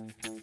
Mm-hmm.